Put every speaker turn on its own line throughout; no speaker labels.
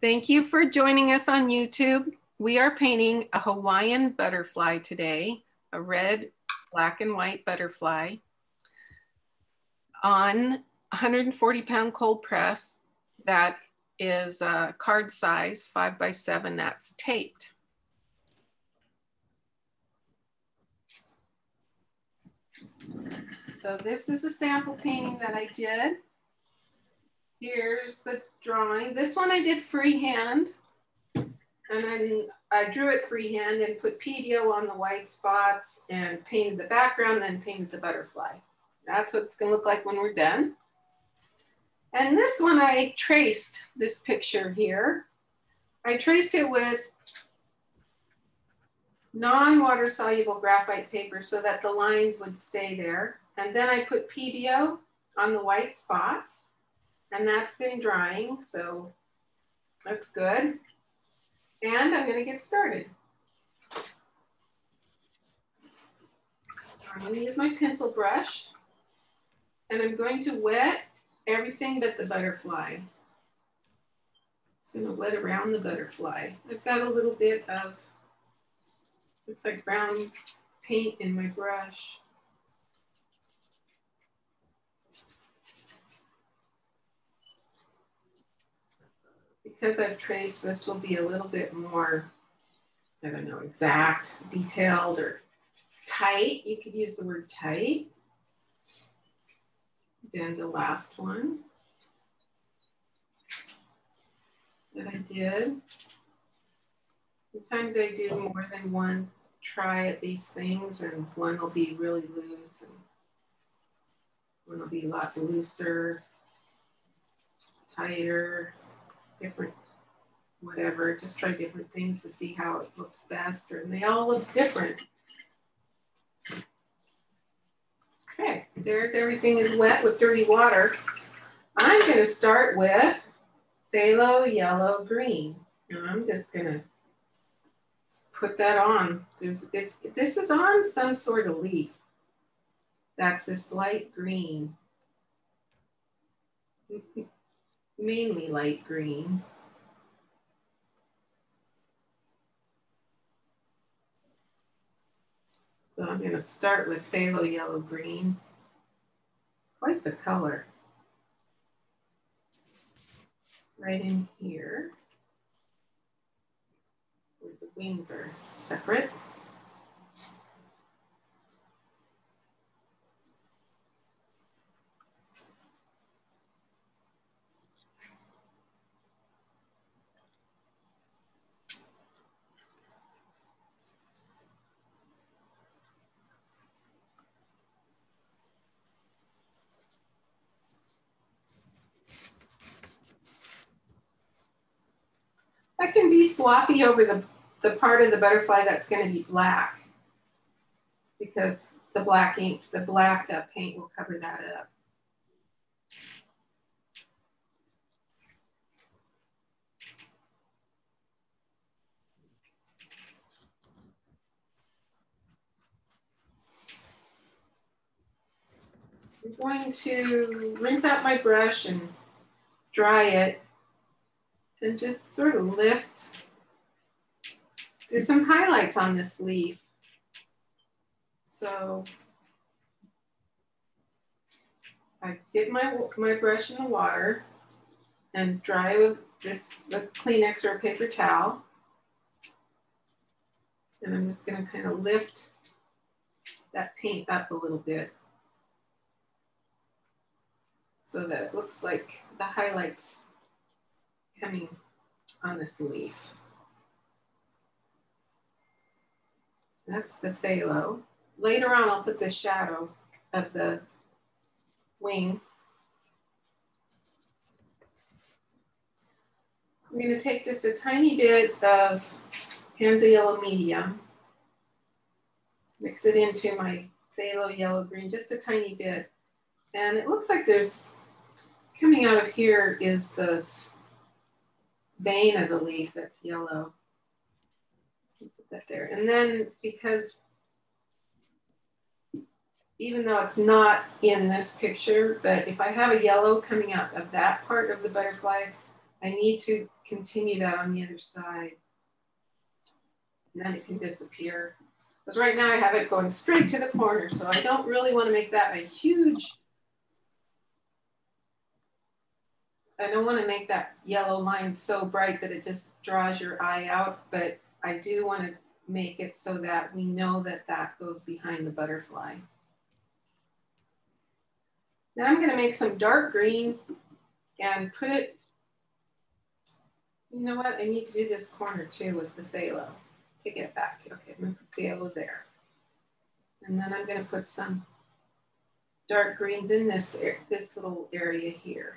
Thank you for joining us on YouTube. We are painting a Hawaiian butterfly today, a red, black and white butterfly on 140 pound cold press that is a card size, five by seven, that's taped. So this is a sample painting that I did. Here's the drawing. This one I did freehand. And then I drew it freehand and put PBO on the white spots and painted the background, then painted the butterfly. That's what it's gonna look like when we're done. And this one I traced this picture here. I traced it with non-water soluble graphite paper so that the lines would stay there. And then I put PBO on the white spots and that's been drying. So that's good. And I'm gonna get started. I'm gonna use my pencil brush and I'm going to wet everything but the butterfly. Just gonna wet around the butterfly. I've got a little bit of, looks like brown paint in my brush. Because I've traced, this will be a little bit more, I don't know, exact, detailed, or tight. You could use the word tight. Then the last one that I did. Sometimes I do more than one try at these things and one will be really loose and one will be a lot looser, tighter, different, whatever. Just try different things to see how it looks best and they all look different. Okay, there's everything is wet with dirty water. I'm gonna start with phthalo yellow green. And I'm just gonna put that on. There's, it's, this is on some sort of leaf. That's this light green. Mainly light green. So I'm going to start with phthalo yellow green. Quite the color. Right in here, where the wings are separate. That can be sloppy over the, the part of the butterfly that's going to be black because the black ink, the black uh, paint will cover that up. I'm going to rinse out my brush and dry it and just sort of lift. There's some highlights on this leaf. So I dip my, my brush in the water and dry with this the Kleenex or a paper towel. And I'm just gonna kind of lift that paint up a little bit so that it looks like the highlights coming on this leaf. That's the phthalo. Later on, I'll put the shadow of the wing. I'm going to take just a tiny bit of Hansa Yellow Medium, mix it into my phthalo yellow green, just a tiny bit. And it looks like there's, coming out of here is the vein of the leaf that's yellow. Put that there. And then because even though it's not in this picture, but if I have a yellow coming out of that part of the butterfly, I need to continue that on the other side. And then it can disappear. Because right now I have it going straight to the corner. So I don't really want to make that a huge, I don't want to make that yellow line so bright that it just draws your eye out. But I do want to make it so that we know that that goes behind the butterfly. Now I'm going to make some dark green and put it, you know what? I need to do this corner too with the phthalo. Take it back. Okay, I'm going to put phthalo there. And then I'm going to put some dark greens in this, this little area here.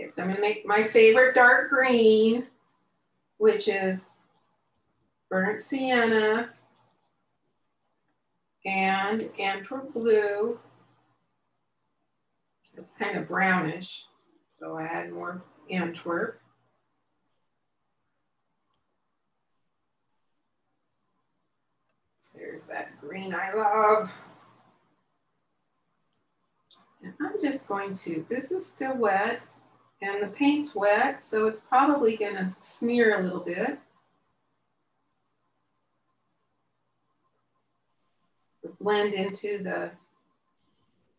Okay, so I'm to make my favorite dark green, which is burnt sienna and Antwerp blue it's kind of brownish, so I add more Antwerp. There's that green I love. And I'm just going to, this is still wet and the paint's wet, so it's probably gonna smear a little bit. Blend into the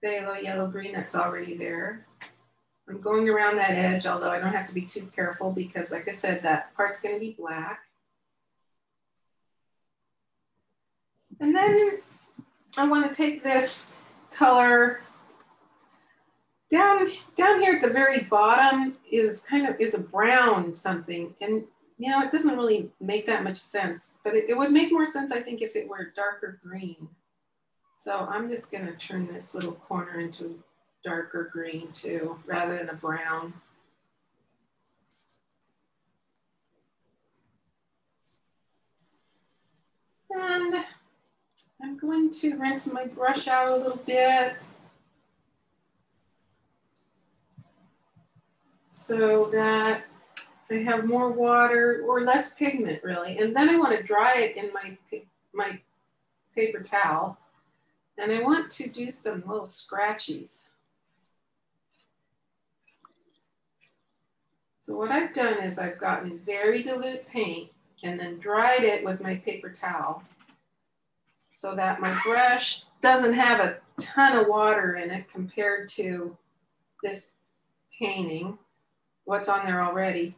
phthalo yellow green that's already there. I'm going around that edge, although I don't have to be too careful because like I said, that part's gonna be black. And then I wanna take this color down, down here at the very bottom is kind of, is a brown something. And you know, it doesn't really make that much sense, but it, it would make more sense, I think, if it were darker green. So I'm just gonna turn this little corner into darker green too, rather than a brown. And I'm going to rinse my brush out a little bit. So that I have more water or less pigment really. And then I want to dry it in my, my paper towel. And I want to do some little scratchies. So what I've done is I've gotten very dilute paint and then dried it with my paper towel so that my brush doesn't have a ton of water in it compared to this painting, what's on there already.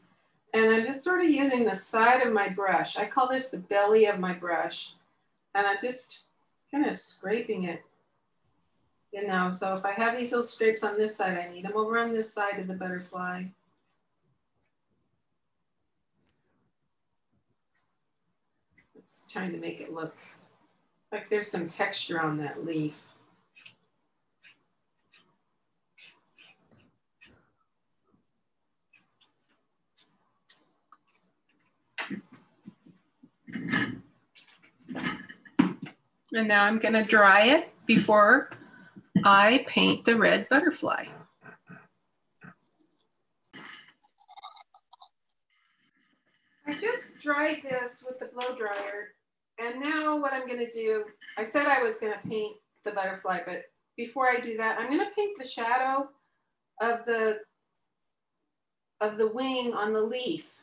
And I'm just sort of using the side of my brush. I call this the belly of my brush. And I'm just kind of scraping it, you know. So if I have these little scrapes on this side, I need them over on this side of the butterfly. It's trying to make it look like there's some texture on that leaf. And now I'm gonna dry it before I paint the red butterfly. I just dried this with the blow dryer. And now what I'm gonna do, I said I was gonna paint the butterfly, but before I do that, I'm gonna paint the shadow of the, of the wing on the leaf.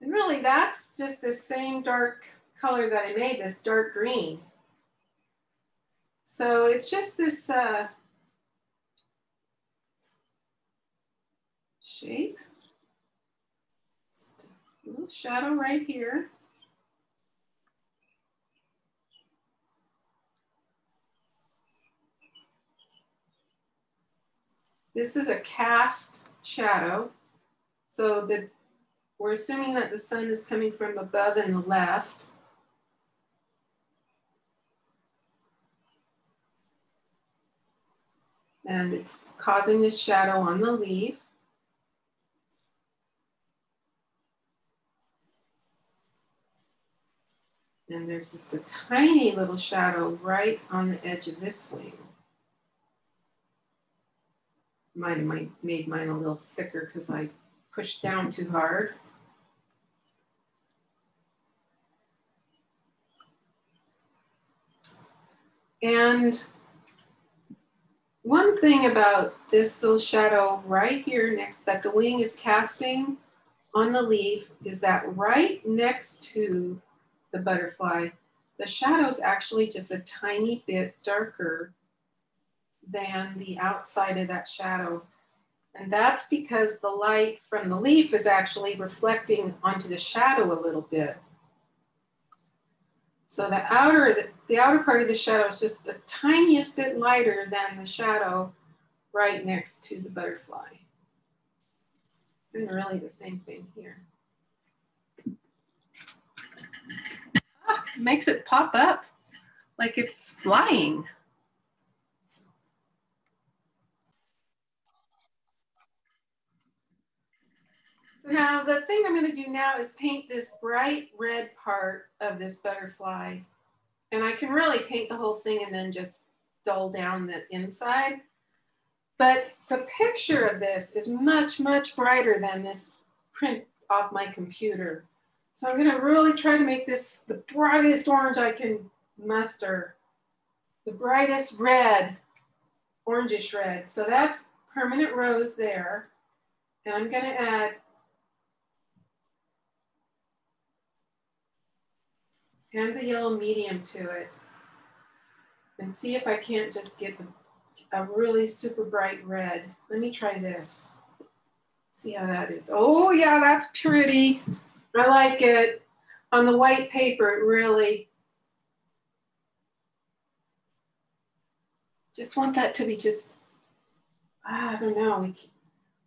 And really that's just the same dark color that I made, this dark green. So it's just this uh, shape. Little shadow right here. This is a cast shadow. So the, we're assuming that the sun is coming from above and the left. and it's causing this shadow on the leaf. And there's just a tiny little shadow right on the edge of this wing. Might have made mine a little thicker because I pushed down too hard. And one thing about this little shadow right here next that the wing is casting on the leaf is that right next to the butterfly, the shadow is actually just a tiny bit darker than the outside of that shadow. And that's because the light from the leaf is actually reflecting onto the shadow a little bit. So the outer, the, the outer part of the shadow is just the tiniest bit lighter than the shadow right next to the butterfly. And really the same thing here. Ah, makes it pop up like it's flying. Now the thing I'm gonna do now is paint this bright red part of this butterfly. And I can really paint the whole thing and then just dull down the inside. But the picture of this is much, much brighter than this print off my computer. So I'm gonna really try to make this the brightest orange I can muster. The brightest red, orangish red. So that's permanent rose there. And I'm gonna add Hansa yellow medium to it and see if I can't just get a really super bright red. Let me try this. See how that is. Oh yeah, that's pretty. I like it. On the white paper, it really, just want that to be just, I don't know.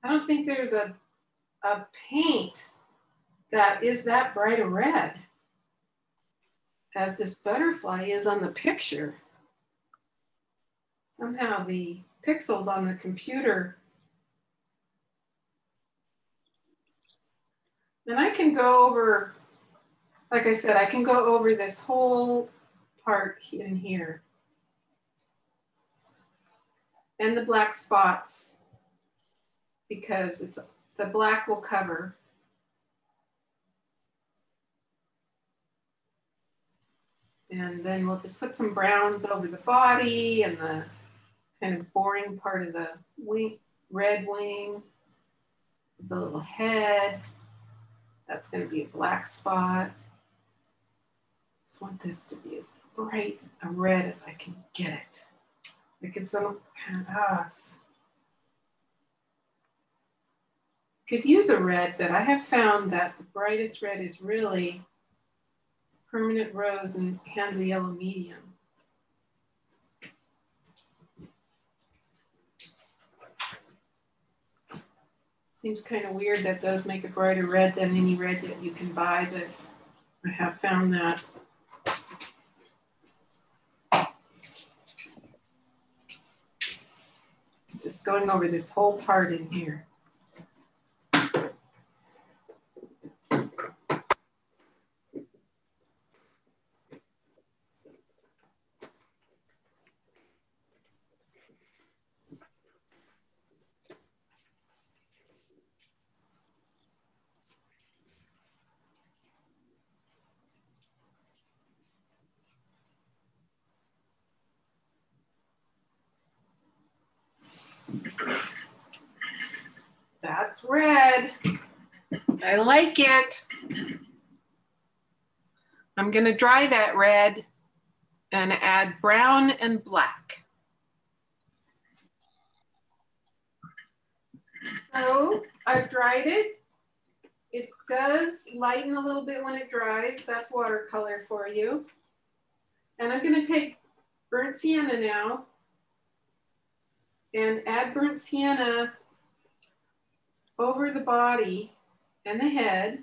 I don't think there's a, a paint that is that bright a red as this butterfly is on the picture. Somehow the pixels on the computer. And I can go over, like I said, I can go over this whole part in here. And the black spots because it's the black will cover. And then we'll just put some browns over the body and the kind of boring part of the wing, red wing, the little head. That's gonna be a black spot. Just want this to be as bright a red as I can get it. Like it's some kind of, ah, it's, could use a red, but I have found that the brightest red is really permanent rose and Hansa yellow medium. Seems kind of weird that those make a brighter red than any red that you can buy, but I have found that. Just going over this whole part in here. That's red. I like it. I'm going to dry that red and add brown and black. So I've dried it. It does lighten a little bit when it dries. That's watercolor for you. And I'm going to take burnt sienna now and add burnt sienna over the body and the head.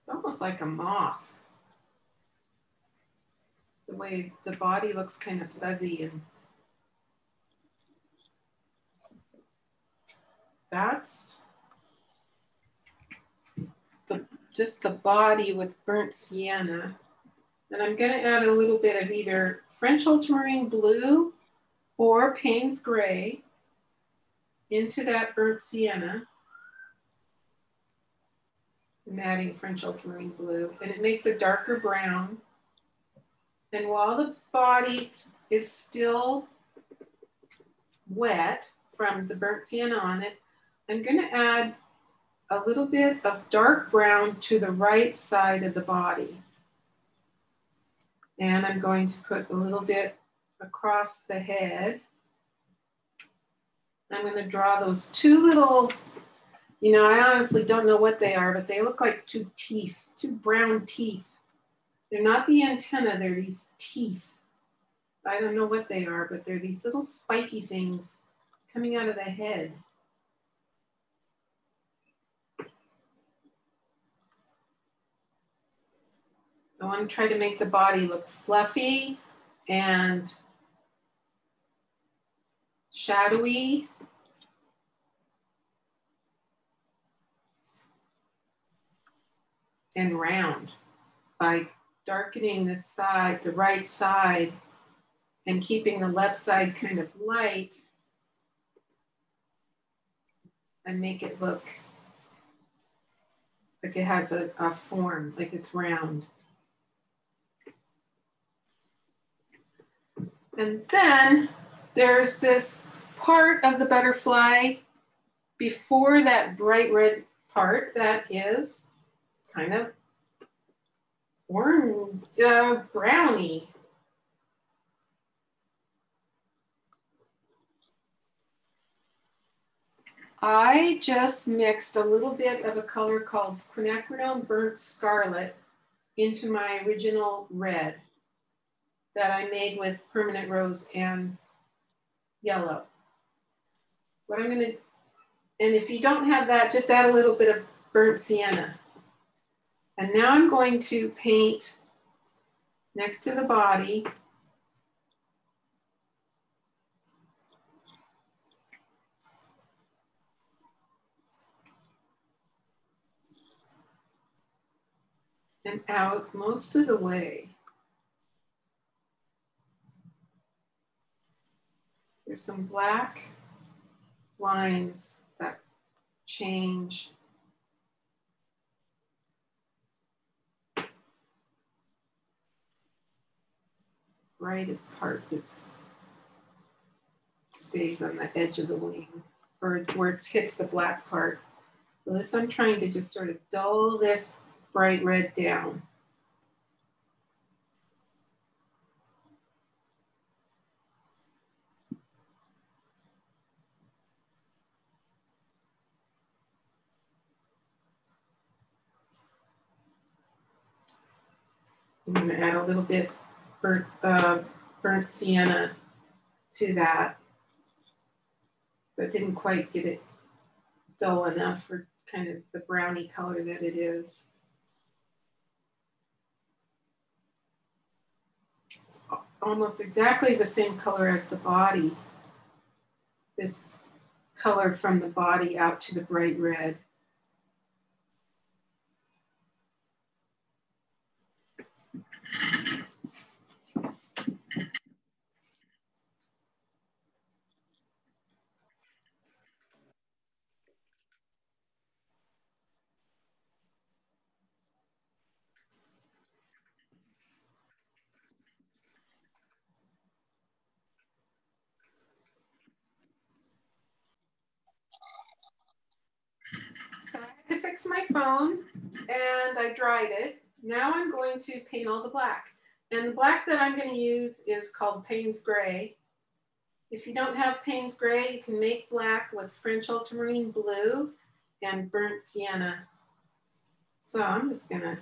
It's almost like a moth. The way the body looks kind of fuzzy and that's the, just the body with burnt sienna. And I'm gonna add a little bit of either French ultramarine blue or Payne's gray into that burnt sienna. I'm adding French ultramarine blue and it makes a darker brown. And while the body is still wet from the burnt sienna on it, I'm gonna add a little bit of dark brown to the right side of the body. And I'm going to put a little bit across the head. I'm going to draw those two little, you know, I honestly don't know what they are, but they look like two teeth, two brown teeth. They're not the antenna, they're these teeth. I don't know what they are, but they're these little spiky things coming out of the head. I want to try to make the body look fluffy and shadowy. And round by darkening the side, the right side, and keeping the left side kind of light and make it look like it has a, a form, like it's round. And then there's this part of the butterfly before that bright red part that is kind of orange, uh, brownie. I just mixed a little bit of a color called quinacridone burnt scarlet into my original red that I made with permanent rose and yellow. What I'm gonna, and if you don't have that, just add a little bit of burnt sienna. And now I'm going to paint next to the body and out most of the way. There's some black lines that change. Brightest part is stays on the edge of the wing or where it hits the black part. So this I'm trying to just sort of dull this bright red down. I'm going to add a little bit burnt, uh, burnt sienna to that. So it didn't quite get it dull enough for kind of the brownie color that it is. It's almost exactly the same color as the body. This color from the body out to the bright red. So My phone and I dried it. Now I'm going to paint all the black. And the black that I'm going to use is called Payne's Gray. If you don't have Payne's Gray, you can make black with French ultramarine blue and burnt sienna. So I'm just going to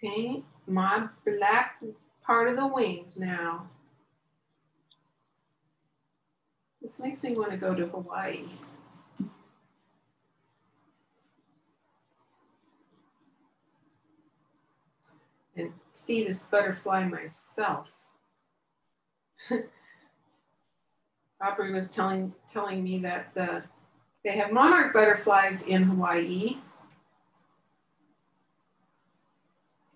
paint my black part of the wings now. This makes me want to go to Hawaii. and see this butterfly myself. Aubrey was telling telling me that the they have monarch butterflies in Hawaii.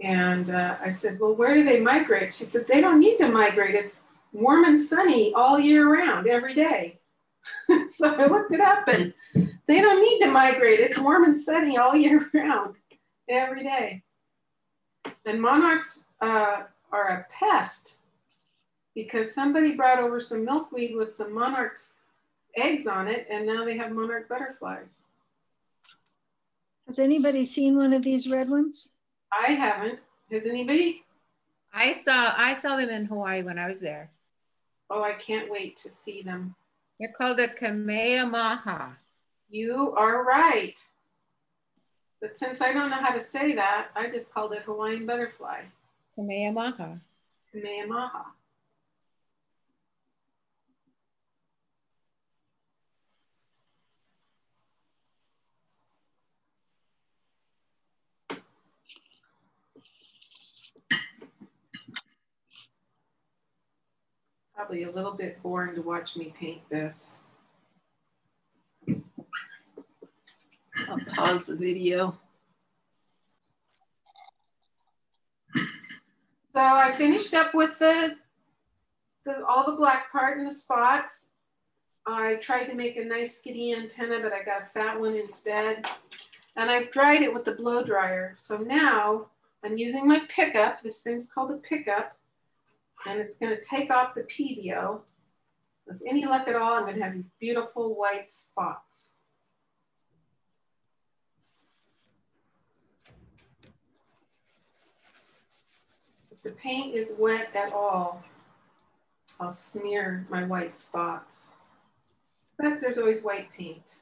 And uh, I said, well, where do they migrate? She said, they don't need to migrate. It's warm and sunny all year round, every day. so I looked it up and They don't need to migrate. It's warm and sunny all year round, every day. And monarchs uh, are a pest because somebody brought over some milkweed with some monarchs eggs on it and now they have monarch butterflies.
Has anybody seen one of these red ones?
I haven't. Has anybody?
I saw I saw them in Hawaii when I was there.
Oh, I can't wait to see them.
They're called a Kamehameha.
You are right. But since I don't know how to say that, I just called it Hawaiian butterfly.
Kamehameha.
Kamehameha. Probably a little bit boring to watch me paint this. I'll pause the video. So I finished up with the, the all the black part and the spots. I tried to make a nice skinny antenna, but I got a fat one instead. And I've dried it with the blow dryer. So now I'm using my pickup. This thing's called a pickup. And it's gonna take off the PBO. With any luck at all, I'm gonna have these beautiful white spots. The paint is wet at all, I'll smear my white spots. But there's always white paint,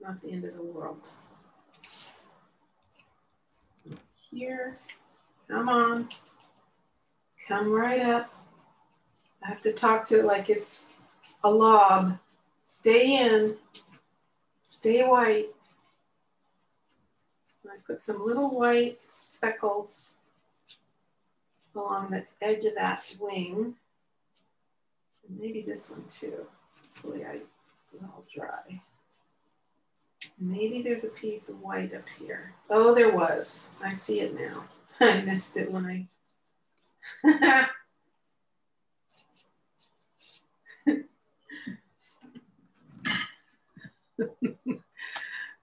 not the end of the world. Here, come on, come right up. I have to talk to it like it's a lob. Stay in, stay white. I put some little white speckles along the edge of that wing. And maybe this one too. Hopefully I, this is all dry. Maybe there's a piece of white up here. Oh, there was. I see it now. I missed it when I.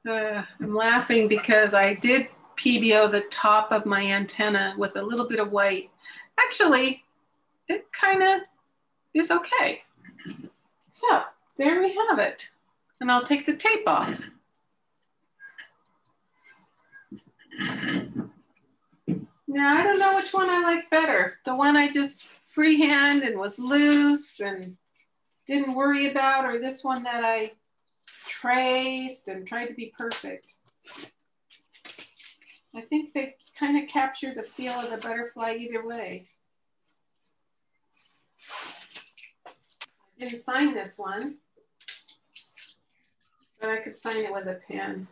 uh, I'm laughing because I did PBO the top of my antenna with a little bit of white actually, it kind of is okay. So there we have it. And I'll take the tape off. Now, I don't know which one I like better. The one I just freehand and was loose and didn't worry about, or this one that I traced and tried to be perfect. I think they kind of capture the feel of the butterfly either way. I didn't sign this one, but I could sign it with a pen.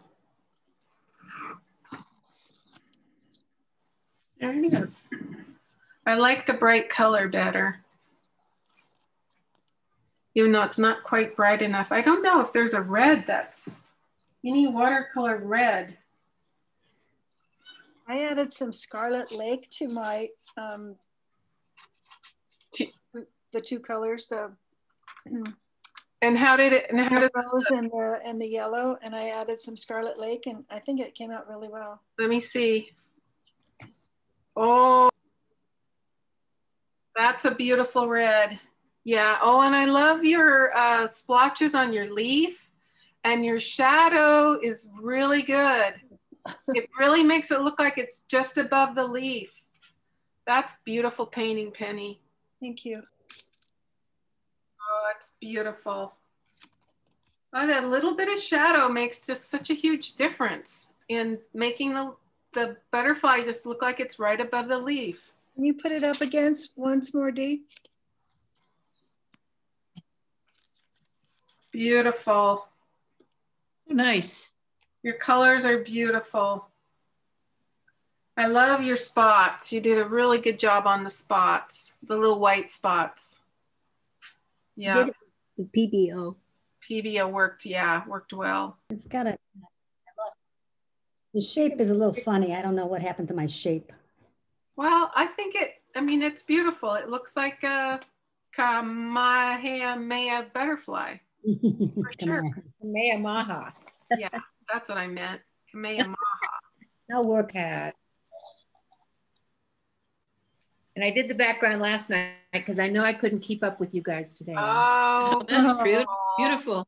There it is. I like the bright color better. Even though it's not quite bright enough. I don't know if there's a red that's any watercolor red.
I added some Scarlet Lake to my um, the two colors, the
and how did it and how did
rose and the and the yellow, and I added some Scarlet Lake, and I think it came out really well.
Let me see. Oh, that's a beautiful red. Yeah. Oh, and I love your uh, splotches on your leaf, and your shadow is really good it really makes it look like it's just above the leaf. That's beautiful painting, Penny.
Thank you.
Oh, it's beautiful. Oh, that little bit of shadow makes just such a huge difference in making the, the butterfly just look like it's right above the leaf.
Can you put it up against once more, Dee?
Beautiful.
Oh, nice.
Your colors are beautiful. I love your spots. You did a really good job on the spots, the little white spots. Yeah.
The PBO.
PBO worked, yeah, worked well.
It's got a, the shape is a little funny. I don't know what happened to my shape.
Well, I think it, I mean, it's beautiful. It looks like a Kamehameha butterfly. For sure.
Kamehameha.
Yeah, that's what I meant. Kamehameha.
That'll work.
Cat. And I did the background last night because I know I couldn't keep up with you guys today.
Oh,
That's
Oh.
Beautiful.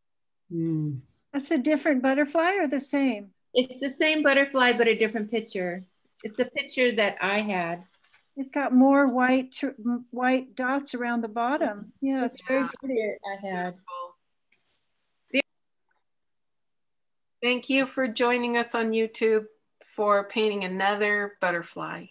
Hmm.
That's a different butterfly or the same?
It's the same butterfly, but a different picture. It's a picture that I had.
It's got more white white dots around the bottom. Yeah, it's very pretty.
I had.
Beautiful. Thank you for joining us on YouTube for painting another butterfly.